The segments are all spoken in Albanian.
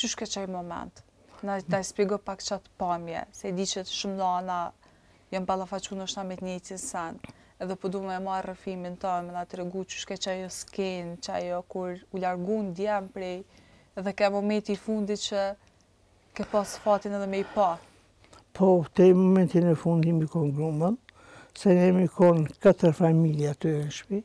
Qysh ke qaj moment? Na na spjego pak qatë pamje, se di që shumë nana janë ballafaqu ndoshta me të njëjtin send, edhe po du me marr rrëfimin tënd, me na tregu qysh ke qajo skenë, qajo kur u largun djemtë prej edhe ke momenti i fundit që ke pas fatin edhe me i pa. Po, te momentin e fundit jemi kon grumbull, se ne jemi kon katër familje aty në shpi,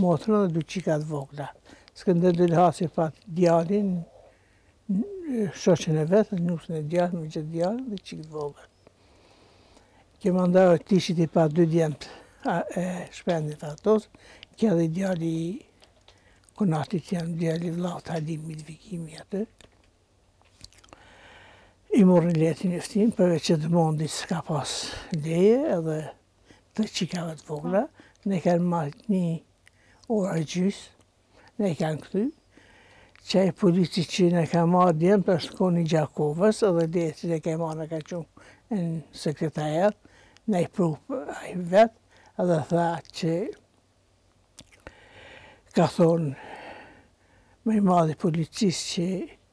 Motra dhe dy qika të vogla. Skënder Dylhasi pat djalin, shoqen e vet, nusen e djalit, me gjithë djalë dhe qikë të vogël. Kjo më nda Jetishi i pat dy djemtë, Shpend, Fatos, kjo dhe djali i kunatit janë djali vllaut Halimit Vegimi aty. I morën letërnjoftim, përveç që Edmondi s'ka pas leje edhe të qikave të vogla, na kanë marrë një orë e gjysë, na kanë kthy, qaj polici që na ka marrë djemtë për shkoni Gjakovës, edhe dhe që na ka marrë na ka qu në sekretariat, na pru apë ai vetë, edhe tha që ka thonë ma i madhi i policisë që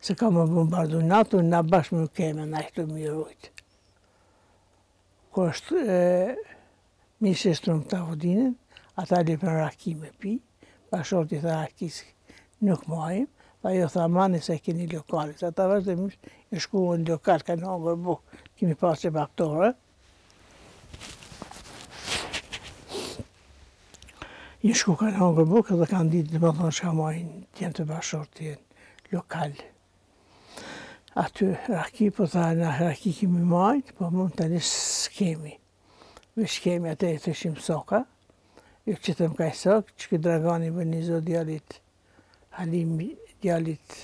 Se ka me bombardu NATO, na bashkë me kenë, na ashtu me u rujt. Kur është e, mishë është në të hudinin, ata lypën raki me pi, bashkshorti tha raki nuk majmë, tha jo tha mani se keni lokal, ata vazhdimisht i shkun n'lokal, kanë hongër bukë, kemi pasë qebaptore, Kanë shku kanë hangër bukë dhe kanë ditë domethonë shka majnë, tjenë te bashkshorti në lokal. Aty raki, po tha, na raki kemi majtë, po momentan s'kemi. E s'kemi, atëherë qitëm soka, ju jo qitëm ka një sok, qiky Dragani vë një zotë djalit, Halim djalit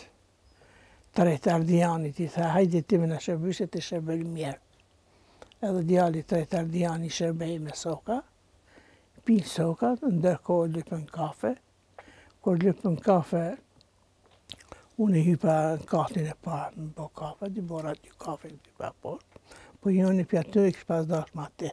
Tretë Ardianit i tha, hajde ti me na shërby se ti shërben mirë. Edhe djali i tretë Ardiani i shërbeu me soka, pinë soka, ndërkohë lypën kafe. Kur lypën kafe, unë hypa në katin e parë, me bo kafe, i bona, dy kafe, në hypa por. Po njoni pjatë, i kish pas dashë ma të.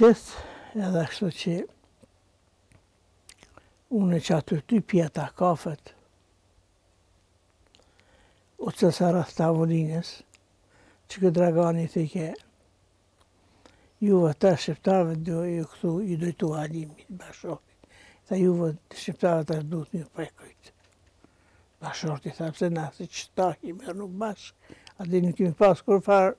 Tith edhe ashtu qe une qaty tu pi ata kafet, u të sa rreth tavolinës, qiky Dragani të i ke, juve tha shqiptarëve dhe ju këtu, iu drejtu Halimit, bashkshortit, tha juve shqiptarëve tash duhet me pre krejt. Bashkshorti tha pse na sa vjet kemi rrnu bashkë, a dhe nuk kemi pasë kurrfarë,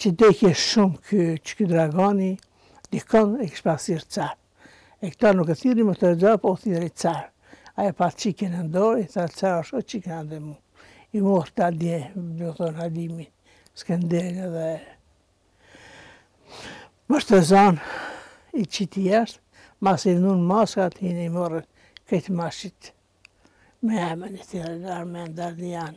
Që dekje shumë ky qeky Dragani dikënd e kish pas thirr car e këta nuk e thirrin më të xha po u thirri car ai e pa çikën në dorë i tha car lsho çikën edhe mu i morrte atje domethon Halimin Skenderin edhe Mërtezan i qiti jashtë masi vnun maskat i i morrën krejt mashqit me emën e thirrën Armend Ardian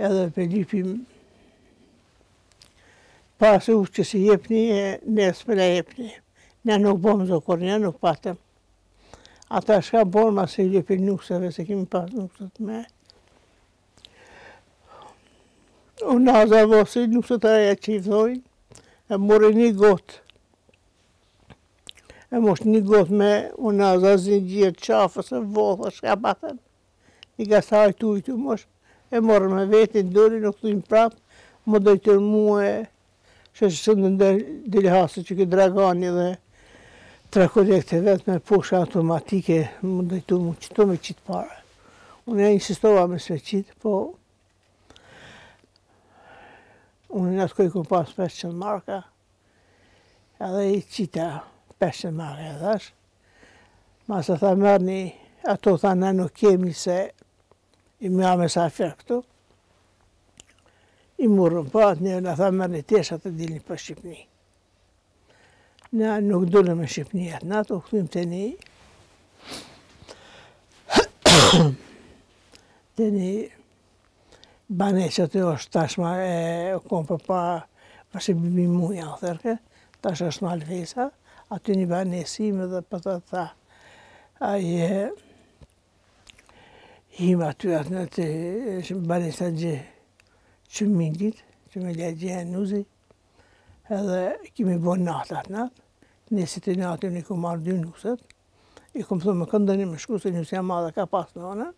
Edhe po lypim, pasi që s'i jepni, ne s'po na jepni. Ne nuk bëmë zë kurgjë, nuk patëm. Ata shka bënë, ma se i lypin nuseve, se kemi pas nuset me unaza vësi, nuset e që i vdojnë, e mori një gotë. E mush një gotë me unaza, zinxhirë qafës e vathë, shka patëm. i ka sa hajtë ujtë, mush, e morr me veti, duri, u kthyn prapë, më dojtë mu, që që së ndë dhe hasë qeky Dragani dhe tre katër vetë me pushka automatike, më dojtë mu qeto me qitë pare. Unë e insistova me s'i qitë, po unë në atë kohë kom pas 500 marka, edhe i qita 500 marka ia dhash, Masi tha merrni ato tha ne nuk kemi se jena mysafir këtu. I morëm po atë ne na tha merrni teshat e dilni për Shqipni. Ne nuk dolëm në Shqipni atë natë, u kthim te një te një Banesa që është tashma e kom për pa përse bibi mu ja atëherë, tash është në alfesa, aty një banesë dhe për të tha, e hymë aty atë në të banesa gjë që mingit, që me le gjë e nuzi, edhe kemi bo natë atë natë, nesrit nadje i kom marrë dy nuset, i kom thënë kah doni me shku se nusja e madhe ka pas nënë,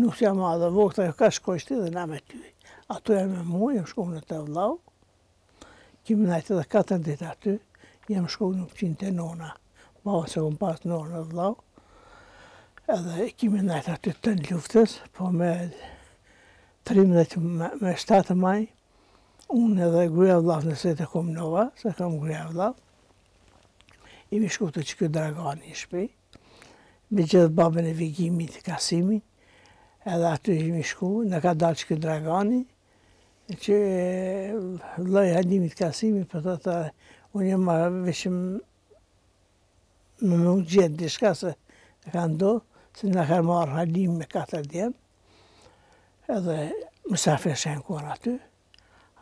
nusja e vogël kah shkojsh ti dhe na me ty. Ato janë me mua, jam shku te vllau. Kemi nejtë edhe katër ditë aty, jam shkuar nuk qenë te nona. Babë s'kom pas, nënë dhe vlla. Edhe kemi nejtë aty tën luftën, po me 13 me, me 7 maj, Unë edhe gruja e vëllat në sejtë e kom nova, se kam gruja vëllat. Jemi shku te qeky Dragani në shpi, me gjithë babën e vigimit, Kasimin, edhe aty jemi shku, na ka dalë qeky Dragani, që vëllai i Halimit Kasimi, për po të të unë me marrë vesh në nuk gjithë dishka se ç'ka ndodhë, se na ka marrë Halimin me katër djem, edhe mysafirë që janë kon aty,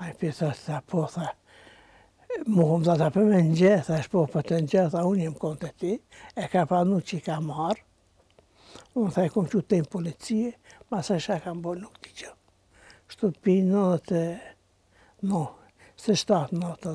e pyeta tha, po, tha, m'u hup diçka po me ngjo, tha, është po, po të ngjoj, tha, unë jam kon te ti, e ka pranu që i ka marë, unë tha, i kom çu te n'policie, ma s'e kam bo nuk e di çë. Shtu që pi nëntë dhjetë, se shtatë nëntë,